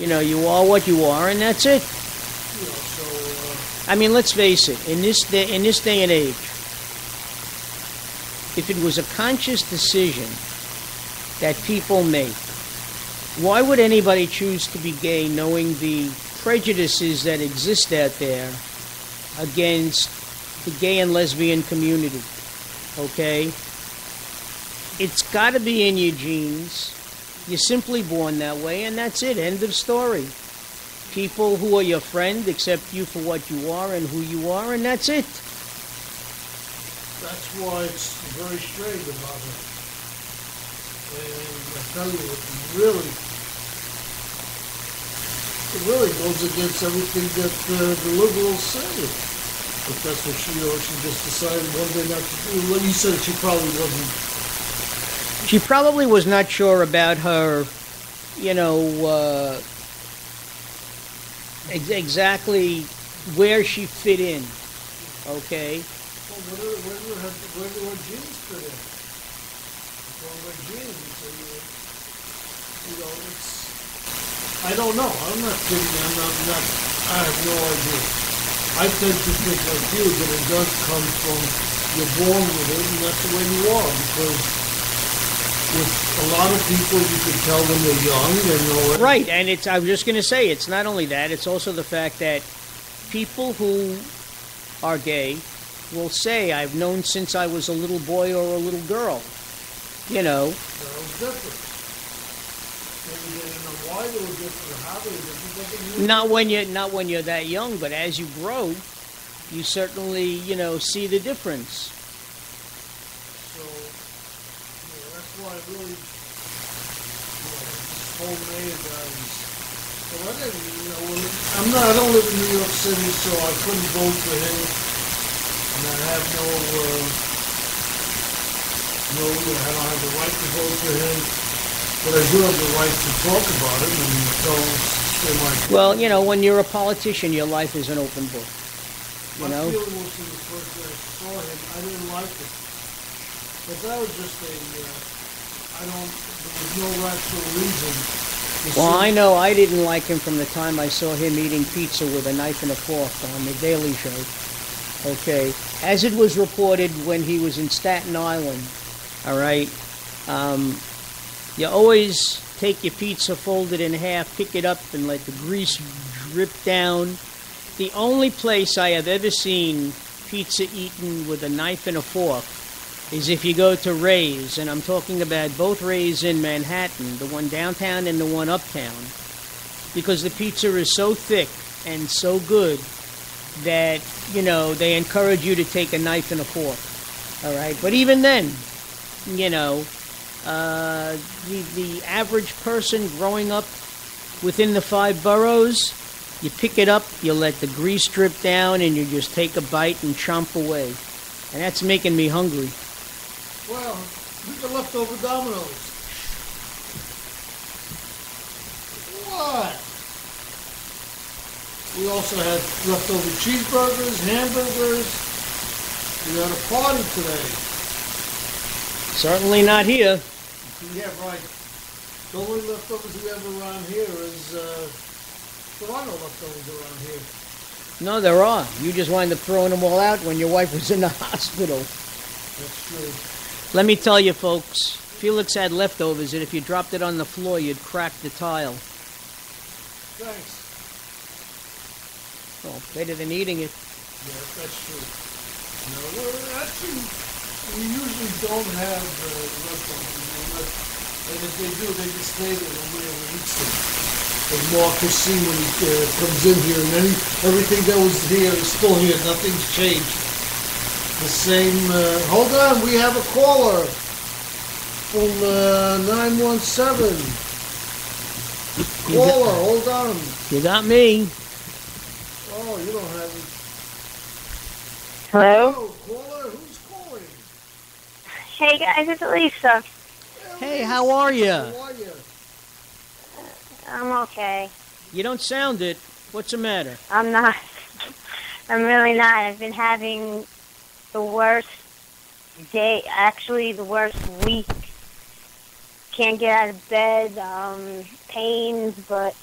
You know, you are what you are, and that's it. I mean, let's face it. In this day, in this day and age, if it was a conscious decision that people make, why would anybody choose to be gay, knowing the prejudices that exist out there against the gay and lesbian community? Okay, it's got to be in your genes. You're simply born that way, and that's it. End of story. People who are your friend accept you for what you are and who you are, and that's it. that's why it's very strange about it. And I tell you, it really, it really goes against everything that uh, the liberals say. That's what she just decided one day not to do. Well, you said she probably wasn't. She probably was not sure about her, you know, uh, ex- exactly where she fit in. Okay, Well, where do, where do her, where do her genes fit in? You, know, it's. I don't know. I'm not kidding. I'm not. I'm not I have no idea. I tend to think like you that it does come from you're born with it, and that's the way you are. Because with a lot of people, you can tell when they're young and all that. right, and it's. I was just going to say, it's not only that; it's also the fact that people who are gay will say, "I've known since I was a little boy or a little girl." You know, That was different. Maybe they didn't know why they were different or how they were different. but not when you not when you're that young, but as you grow, you certainly you know see the difference. So, you know, that's why I really, you know, homemade guys. So I didn't, you know, I'm not, I don't live in New York City, so I couldn't vote for him. And I have no, uh, no, I don't have the right to vote for him. But I do have the right to talk about it and tell, say my. Well, you know, when you're a politician, your life is an open book. You My know, feeling was from the first day I saw him, I didn't like it. But that was just a, uh, I don't, there was no rational reason. well, I know I didn't like him from the time I saw him eating pizza with a knife and a fork on the Daily Show. Okay, as it was reported when he was in Staten Island. All right, um, you always take your pizza, fold it in half, pick it up, and let the grease drip down. The only place I have ever seen pizza eaten with a knife and a fork is if you go to Ray's, and I'm talking about both Ray's in Manhattan, the one downtown and the one uptown, because the pizza is so thick and so good that, you know, they encourage you to take a knife and a fork. All right, but even then, you know, uh, the, the average person growing up within the five boroughs, you pick it up, you let the grease drip down, and you just take a bite and chomp away. And that's making me hungry. Well, we got leftover Domino's. What? We also had leftover cheeseburgers, hamburgers. We had a party today. Certainly not here. Yeah, right. The only leftovers we have around here is, uh, there are no leftovers around here. No, there are. You just wind up throwing them all out when your wife was in the hospital. That's true. Let me tell you, folks, Felix had leftovers that if you dropped it on the floor, you'd crack the tile. Thanks. Well, better than eating it. Yeah, that's true. No, well, actually, we usually don't have uh, leftovers. unless- And if they do, they just stay there and nobody ever eats them. As Mark has seen when he uh, comes in here, and everything that was here is still here. Nothing's changed. The same. Uh, hold on, we have a caller from uh, 917. You got- Caller, hold on. You got me. Oh, you don't have it. Hello? Oh, caller, who's calling? Hey guys, it's Lisa. Hey, how are you? How are you? I'm okay. You don't sound it. What's the matter? I'm not. I'm really not. I've been having the worst day, actually the worst week. Can't get out of bed, um, pains, but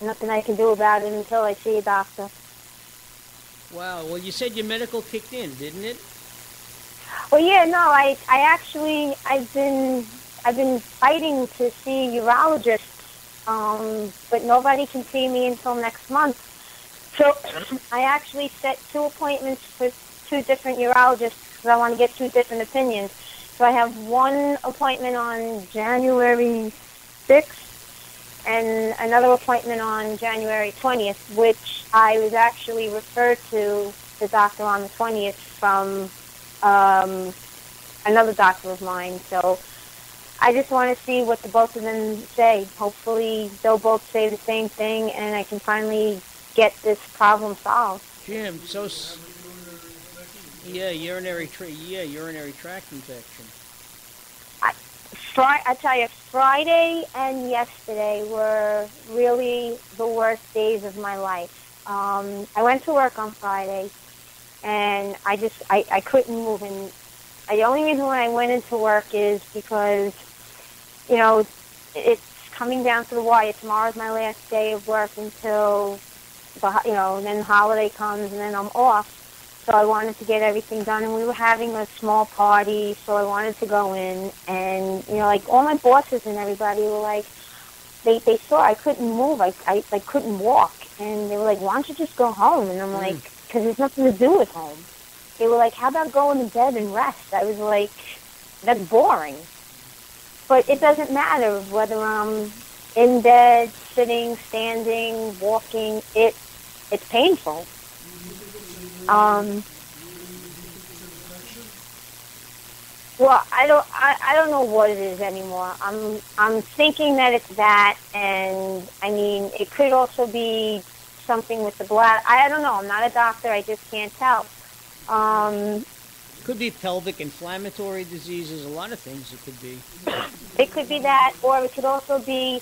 nothing I can do about it until I see a doctor. Wow. Well, you said your medical kicked in, didn't it? Well, yeah, no, I, I actually, I've been, I've been fighting to see urologists, um, but nobody can see me until next month. So I actually set two appointments for two different urologists because I want to get two different opinions. So I have one appointment on January 6th and another appointment on January 20th, which I was actually referred to the doctor on the 20th from um, another doctor of mine. So I just want to see what the both of them say. Hopefully they'll both say the same thing and I can finally get this problem solved. Jim, so yeah, urinary tra- yeah, urinary tract infection. I, Fri- I tell you, Friday and yesterday were really the worst days of my life. Um, I went to work on Friday, and I just I, I couldn't move. And the only reason why I went into work is because, you know, it's coming down to the wire. Tomorrow's my last day of work until the you know, then the holiday comes, and then I'm off. So I wanted to get everything done, and we were having a small party, so I wanted to go in, and you know, like all my bosses and everybody were like, they they saw I couldn't move, I I, I couldn't walk, and they were like, why don't you just go home? And I'm hmm. like, because there's nothing to do at home. They were like, how about going to bed and rest? I was like, that's boring. But it doesn't matter whether I'm in bed, sitting, standing, walking. It it's painful. Um, well, I don't, I, I don't know what it is anymore. I'm, I'm thinking that it's that, and I mean, it could also be something with the bladder. I don't know. I'm not a doctor. I just can't tell. Um, Could be pelvic inflammatory diseases. A lot of things it could be. It could be that, or it could also be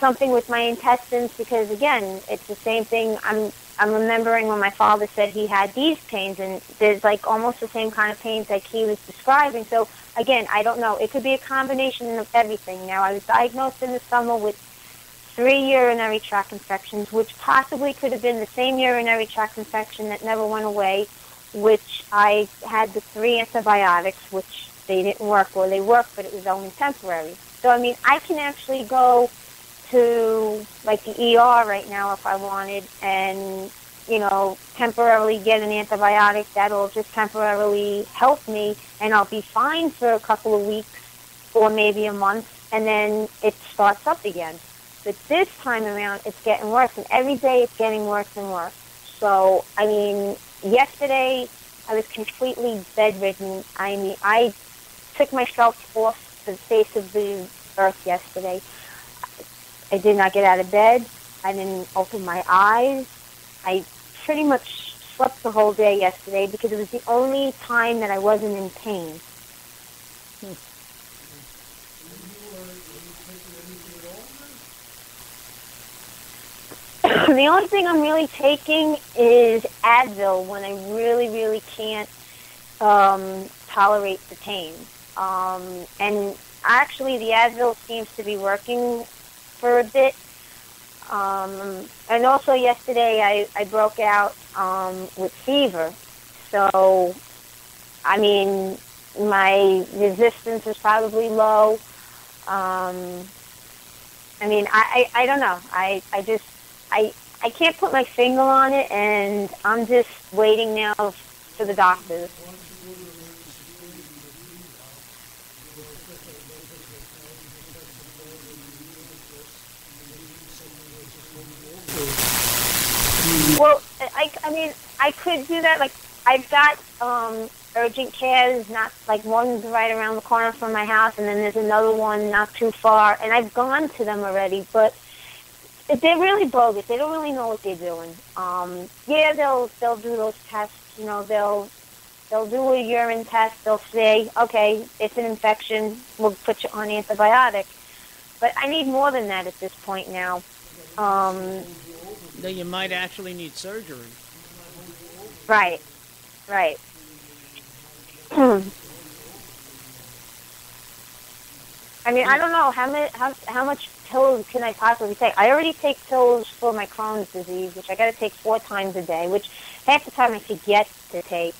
something with my intestines because again, it's the same thing. I'm I'm remembering when my father said he had these pains, and there's like almost the same kind of pains like he was describing. So again, I don't know. It could be a combination of everything. Now, I was diagnosed in the summer with three urinary tract infections, which possibly could have been the same urinary tract infection that never went away, which I had the three antibiotics, which they didn't work, or they worked, but it was only temporary. So, I mean, I can actually go to, like, the ER right now if I wanted, and, you know, temporarily get an antibiotic that'll just temporarily help me, and I'll be fine for a couple of weeks, or maybe a month, and then it starts up again. But this time around, it's getting worse, and every day it's getting worse and worse. So, I mean, yesterday I was completely bedridden. I mean, I took myself off the face of the earth yesterday. I did not get out of bed. I didn't open my eyes. I pretty much slept the whole day yesterday because it was the only time that I wasn't in pain. the only thing I'm really taking is Advil when I really, really can't um, tolerate the pain. Um, and actually, the Advil seems to be working for a bit. Um, and also yesterday, I, I broke out um, with fever. So, I mean, my resistance is probably low. Um, I mean, I, I, I don't know. I, I just I I can't put my finger on it, and I'm just waiting now for the doctors. Well, I, I mean, I could do that. Like, I've got um, urgent cares, not like one's right around the corner from my house, and then there's another one not too far, and I've gone to them already, but they're really bogus. They don't really know what they're doing. Um, yeah, they'll they'll do those tests. You know, they'll they'll do a urine test. They'll say, okay, it's an infection. We'll put you on antibiotic. But I need more than that at this point now. Um, No, you might actually need surgery. right, right. I mean, I don't know how much how how much pills can I possibly take. I already take pills for my Crohn's disease, which I got to take four times a day, which half the time I forget to take.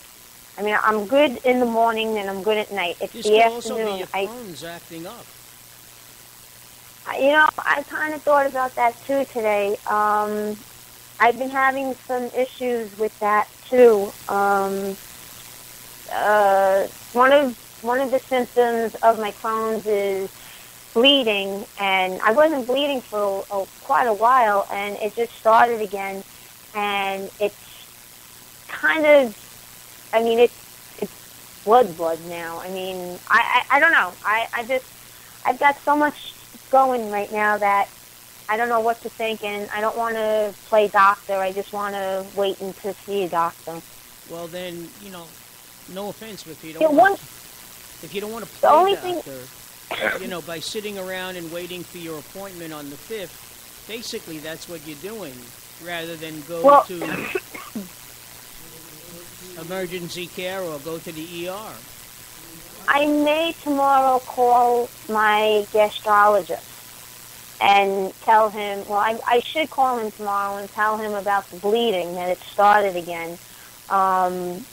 I mean, I'm good in the morning and I'm good at night. It's This the could also be afternoon. your I, Crohn's acting up. I- you know, I kind of thought about that too today. Um, I've been having some issues with that too. Um, uh, one of one of the symptoms of my Crohn's is bleeding, and I wasn't bleeding for a, quite a while, and it just started again, and it's kind of, I mean, it's it's blood blood now. I mean, I I, I don't know. I I just I've got so much going right now that I don't know what to think, and I don't want to play doctor. I just want to wait and to see a doctor. Well, then, you know, no offense, but if you don't, one, want, if you don't want to The play only thing- doctor, you know, by sitting around and waiting for your appointment on the fifth, basically that's what you're doing, rather than go Well- to emergency care or go to the ER. I may tomorrow call my gastrologist and tell him. Well, I, I should call him tomorrow and tell him about the bleeding that it started again, um,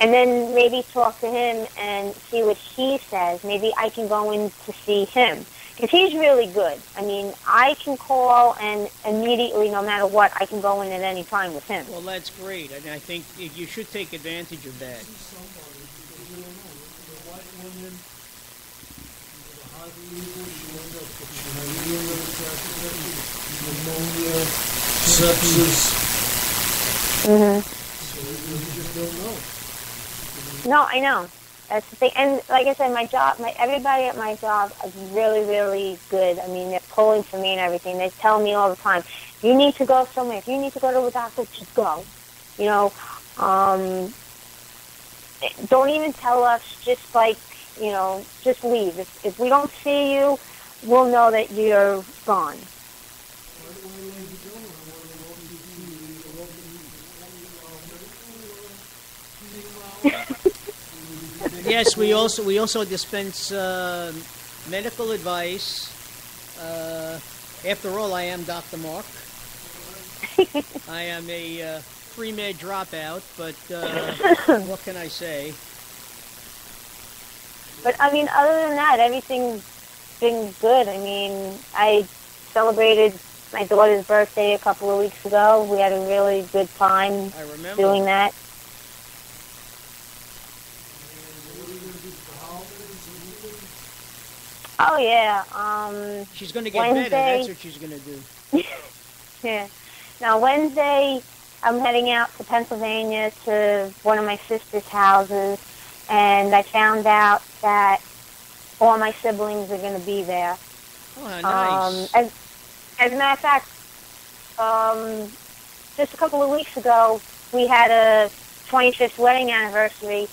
and then maybe talk to him and see what he says. Maybe I can go in to see him because he's really good. I mean, I can call and immediately, no matter what, I can go in at any time with him. Well, that's great, and I think you should take advantage of that. somebody, because you don't know, the white woman, the high fever, she ended up with urinary tract infection, pneumonia, sepsis, hmm so you just don't know. No, I know. That's the thing. And like I said, my job, my everybody at my job is really, really good. I mean, they're pulling for me and everything. They tell me all the time, "You need to go somewhere. If you need to go to a doctor, just go." You know, um, don't even tell us. Just like you know, just leave. If if we don't see you, we'll know that you're gone. Why do I let you go? I want to walk you through the Yes, we also we also dispense uh, medical advice. Uh, after all, I am Dr. Mark. I am a uh, pre-med dropout, but uh, what can I say? But I mean, other than that, everything's been good. I mean, I celebrated my daughter's birthday a couple of weeks ago. We had a really good time I remember. doing that. Oh yeah. Um, She's going to get better. Wednesday. That's what she's going to do. yeah. Now Wednesday, I'm heading out to Pennsylvania to one of my sister's houses, and I found out that all my siblings are going to be there. Oh, nice. Um, as, as a matter of fact, um, just a couple of weeks ago, we had a 25th wedding anniversary,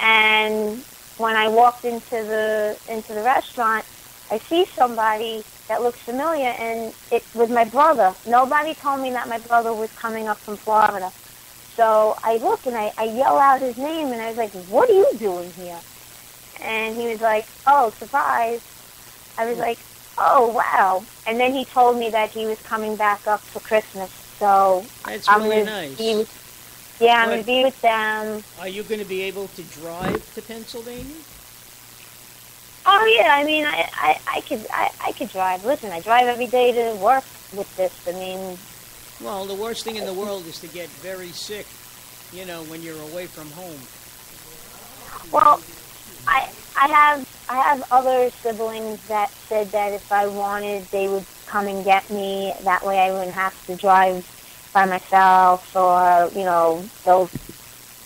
and when I walked into the into the restaurant, I see somebody that looks familiar, and it was my brother. Nobody told me that my brother was coming up from Florida. So I look and I, I yell out his name, and I was like, "What are you doing here?" And he was like, "Oh, surprise!" I was like, "Oh, wow!" And then he told me that he was coming back up for Christmas. So That's I'm really nice. be with- yeah, I'm gonna be with them. Are you going to be able to drive to Pennsylvania? Oh yeah, I mean, I I, I could I, I could drive. Listen, I drive every day to work with this. I mean, Well, the worst thing in the world is to get very sick, you know, when you're away from home. well, I I have I have other siblings that said that if I wanted, they would come and get me. That way, I wouldn't have to drive by myself, or you know, they'll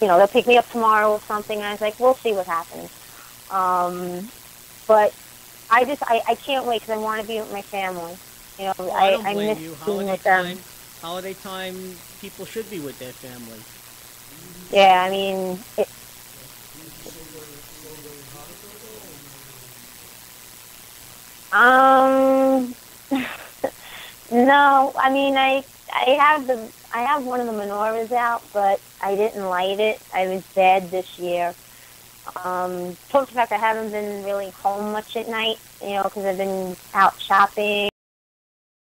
you know they'll pick me up tomorrow or something. And I was like, we'll see what happens. Um, but I just I, I can't wait because I want to be with my family. You know, I, I don't I blame miss you. being Holiday with them. time, holiday time, people should be with their family. Yeah, I mean, it, um, no, I mean, I I have the I have one of the menorahs out, but I didn't light it. I was bad this year. Um, plus the fact I haven't been really home much at night. you know, because I've been out shopping